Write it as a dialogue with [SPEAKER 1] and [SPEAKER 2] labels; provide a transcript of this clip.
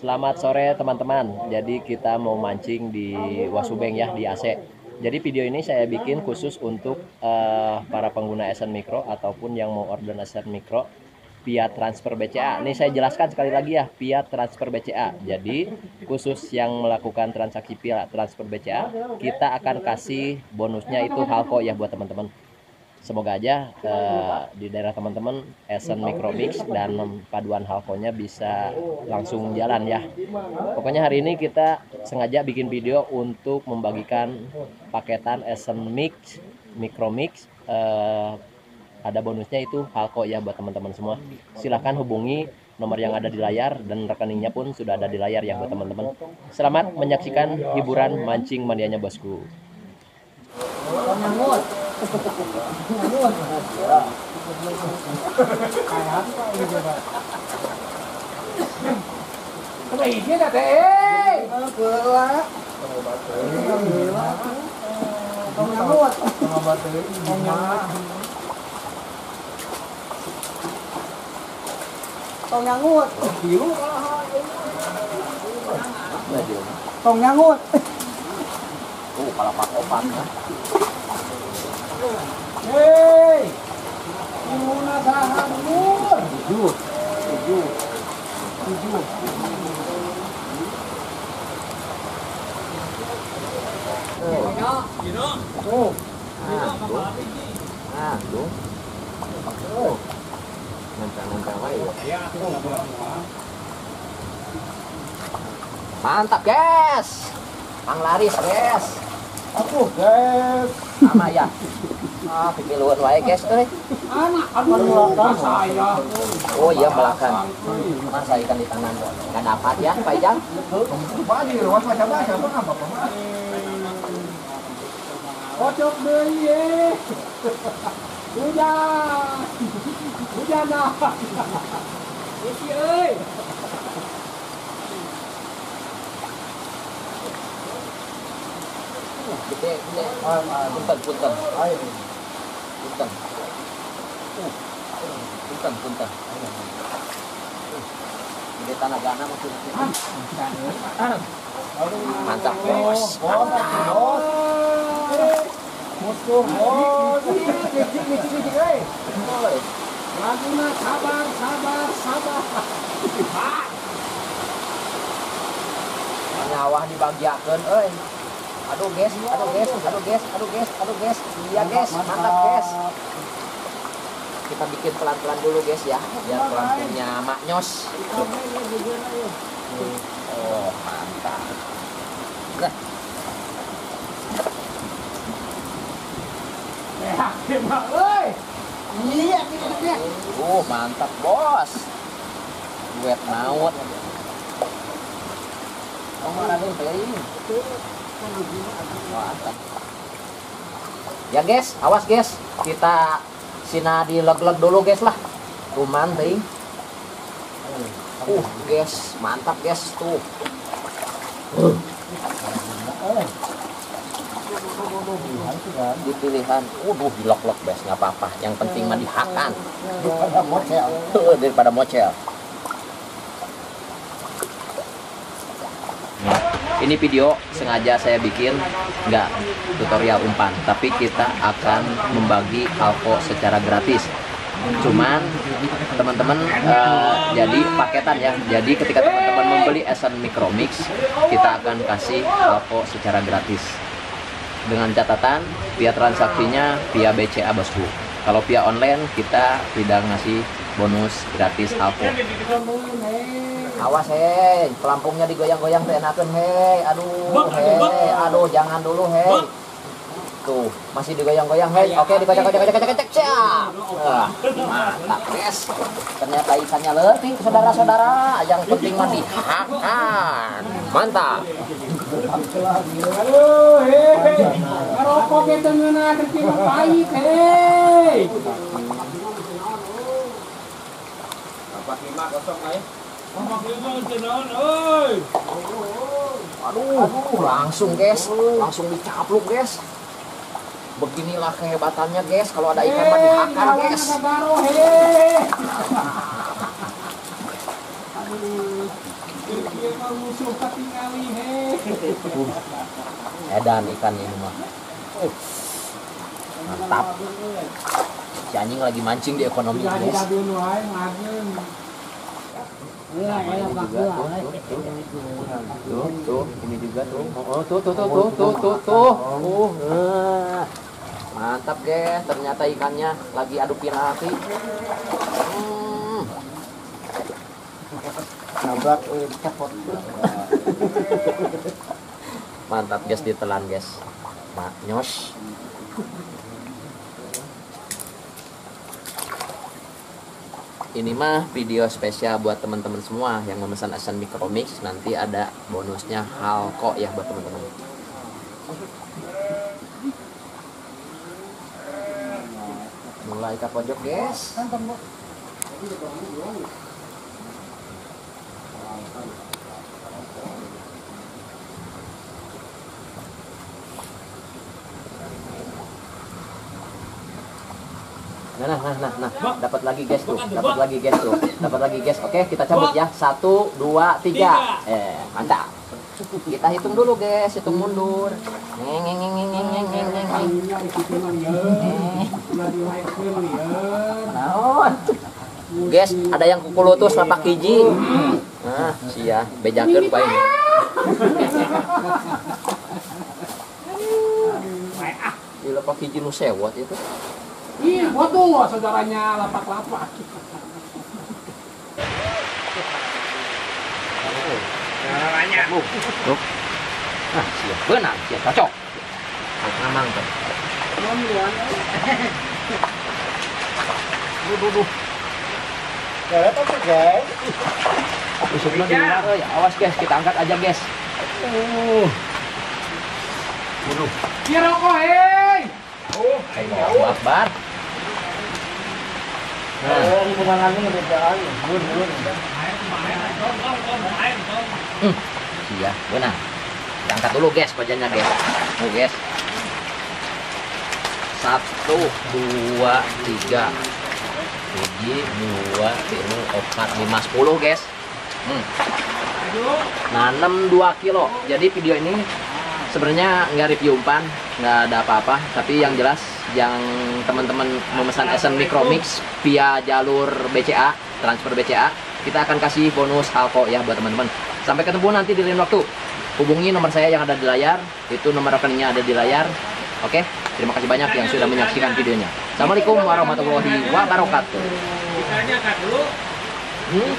[SPEAKER 1] Selamat sore teman-teman. Jadi kita mau mancing di Wasubeng ya di AC. Jadi video ini saya bikin khusus untuk uh, para pengguna SN Micro ataupun yang mau order SN Micro via transfer BCA. Ini saya jelaskan sekali lagi ya, via transfer BCA. Jadi khusus yang melakukan transaksi via transfer BCA, kita akan kasih bonusnya itu halko ya buat teman-teman semoga aja uh, di daerah teman-teman Esen Micromix dan paduan halkonya bisa langsung jalan ya. Pokoknya hari ini kita sengaja bikin video untuk membagikan paketan Esen Mix Micromix. Uh, ada bonusnya itu halko ya buat teman-teman semua. Silahkan hubungi nomor yang ada di layar dan rekeningnya pun sudah ada di layar ya buat teman-teman. Selamat menyaksikan hiburan mancing manianya bosku
[SPEAKER 2] Mày thế là thế. Cười quá. Cười quá. Không nhắm luôn.
[SPEAKER 1] Không nhắm luôn. Còn nhà ngôn Thiếu Còn nhà ngôn Ủa, kalau pak opan
[SPEAKER 2] Hei, Muna sahan mur. Tujuh, tujuh, tujuh. Oh,
[SPEAKER 1] Ah, tuh. Oh. Wae. Mantap, guys. Mang laris, guys.
[SPEAKER 2] aku guys.
[SPEAKER 1] Sama ya. Ah, pikiluan wae, guys euy.
[SPEAKER 2] Anak belakang saya.
[SPEAKER 1] Oh iya belakang. Masa ikan di tangan nggak dapat ya, Pak Ijang?
[SPEAKER 2] Bagi ruas macam macam apa apa. Kocok deh ye. Hujan. Hujan dah. Isi
[SPEAKER 1] Gede. Punten, punten.
[SPEAKER 2] Ayo.
[SPEAKER 1] Punten. Uh. Punten, punten. Gede tanah gana maksudnya. Mantap, bos. Mantap.
[SPEAKER 2] Musuh bos. Laguna sabar sabar sabar.
[SPEAKER 1] Nyawah dibagiakeun euy. Aduh, guys. Aduh, guys. Aduh, guys. Aduh, guys. Aduh, guys. Iya, guys. Mantap, guys. Kita bikin pelan-pelan dulu, guys ya. Biar pelampungnya maknyos. Oh, mantap. Nah,
[SPEAKER 2] Ya. Iya,
[SPEAKER 1] uh, mantap, bos. Duet maut. Oh. Mantap. Ya, guys. Awas, guys. Kita sina dileg-leg dulu, guys lah. Kuman teuing. Uh, guys, mantap, guys. Tuh. di pilihan uduh dilok-lok bes nggak apa-apa yang penting mah dihakan
[SPEAKER 2] Daripada mocel.
[SPEAKER 1] Daripada mocel ini video sengaja saya bikin nggak tutorial umpan tapi kita akan membagi alko secara gratis. Cuman teman-teman eh, jadi paketan ya. Jadi ketika teman-teman membeli Esen Micromix kita akan kasih alko secara gratis. Dengan catatan via transaksinya via BCA bosku. Kalau via online kita tidak ngasih bonus gratis alko awas hei. Pelampungnya digoyang-goyang tuh enakan hei. Aduh hei. aduh jangan dulu hei. Tuh masih digoyang-goyang hei. Oke dikocok-kocok-kocok-kocok siap Wah, mantap guys ternyata ikannya letih saudara-saudara yang penting mah dihakan mantap
[SPEAKER 2] Aduh, hei. Ngerokok kita
[SPEAKER 1] Aduh, langsung guys, langsung dicapluk guys. Beginilah kehebatannya guys, kalau ada ikan mah dihakan guys. Edan ikan ini mah. Uh, Mantap. Si anjing lagi mancing di ekonomi guys.
[SPEAKER 3] Tuh, tuh, tuh, ini juga tuh. Oh, tuh, tuh, tuh, tuh, tuh, tuh, tuh.
[SPEAKER 1] Uh, eh. mantap guys. Ternyata ikannya lagi adu piranti. Hmm.
[SPEAKER 2] Nabrak eh cepot.
[SPEAKER 1] Mantap guys ditelan guys. Nah, nyos. Ini mah video spesial buat teman-teman semua yang memesan Asian Micromix. Nanti ada bonusnya hal kok ya buat teman-teman. Mulai ke pojok guys. Nah, nah, nah, nah, nah. dapat lagi guys tuh, dapat lagi guys tuh, dapat lagi guys. Oke, kita cabut ya. Satu, dua, tiga. Eh, mantap. Kita hitung dulu guys, hitung mundur. Neng, neng, neng, neng, neng, neng, neng, neng.
[SPEAKER 2] Ya. Ya.
[SPEAKER 1] Naon? Guys, ada yang kukulutus lapak hiji. Nah, sia, bejakeun bae. Di lapak hiji nu sewot itu.
[SPEAKER 2] Ih, foto saudaranya lapak-lapak.
[SPEAKER 1] Nah, sia, benar, sia cocok. Ngamang tuh.
[SPEAKER 2] Nomian.
[SPEAKER 1] Duh, duh, duh. Usupnya di luar, euy. Awas guys, kita angkat aja guys. Uh. Waduh,
[SPEAKER 2] Iya rokok hei.
[SPEAKER 1] Allahu Akbar. Nah, iya, benar. Angkat dulu guys, kojannya guys. Tuh guys. Satu, dua, tiga. Hiji, dua, tiga, empat, lima, sepuluh guys. Hmm. Nanem 2 kilo. Jadi video ini sebenarnya nggak review umpan, nggak ada apa-apa. Tapi yang jelas, yang teman-teman memesan Esen Micromix via jalur BCA, transfer BCA, kita akan kasih bonus halko ya buat teman-teman. Sampai ketemu nanti di lain waktu. Hubungi nomor saya yang ada di layar, itu nomor rekeningnya ada di layar. Oke, terima kasih banyak yang sudah menyaksikan videonya. Assalamualaikum warahmatullahi wabarakatuh. Hmm?